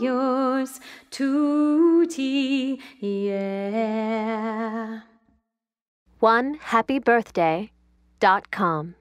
Yours, to yeah. One happy birthday dot com.